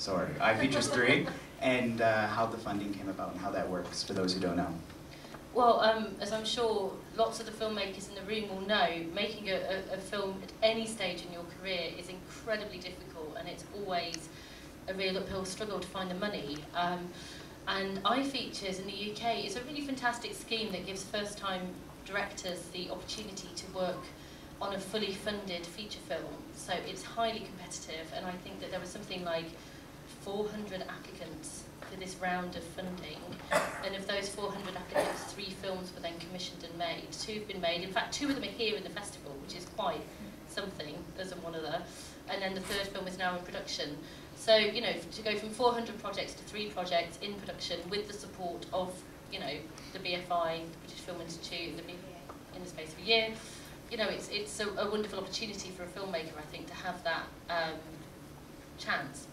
sorry, iFeatures 3, and uh, how the funding came about and how that works for those who don't know. Well, um, as I'm sure lots of the filmmakers in the room will know, making a, a, a film at any stage in your career is incredibly difficult and it's always a real uphill struggle to find the money. Um, and iFeatures in the UK is a really fantastic scheme that gives first-time directors the opportunity to work on a fully funded feature film. So it's highly competitive and I think that there was something like 400 applicants for this round of funding. And of those 400 applicants, three films were then commissioned and made. Two have been made. In fact, two of them are here in the festival, which is quite something. There's one other. And then the third film is now in production. So, you know, to go from 400 projects to three projects in production with the support of, you know, the BFI, the British Film Institute, the in the space of a year, you know, it's, it's a, a wonderful opportunity for a filmmaker, I think, to have that um, chance.